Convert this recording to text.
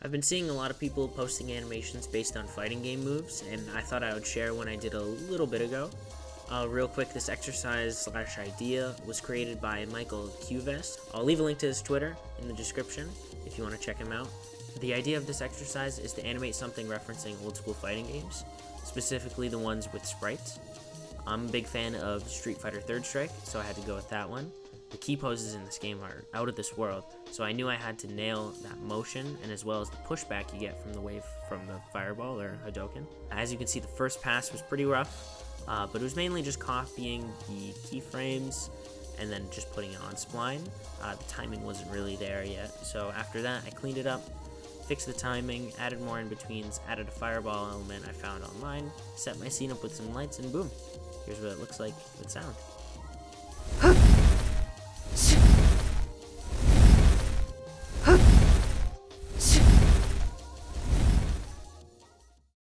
I've been seeing a lot of people posting animations based on fighting game moves, and I thought I would share one I did a little bit ago. Uh, real quick, this exercise slash idea was created by Michael Cuevas. I'll leave a link to his Twitter in the description if you want to check him out. The idea of this exercise is to animate something referencing old school fighting games, specifically the ones with sprites. I'm a big fan of Street Fighter Third Strike, so I had to go with that one. The key poses in this game are out of this world, so I knew I had to nail that motion and as well as the pushback you get from the wave from the fireball or Hadoken. As you can see, the first pass was pretty rough, uh, but it was mainly just copying the keyframes and then just putting it on spline. Uh, the timing wasn't really there yet, so after that I cleaned it up, fixed the timing, added more in-betweens, added a fireball element I found online, set my scene up with some lights, and boom, here's what it looks like with sound.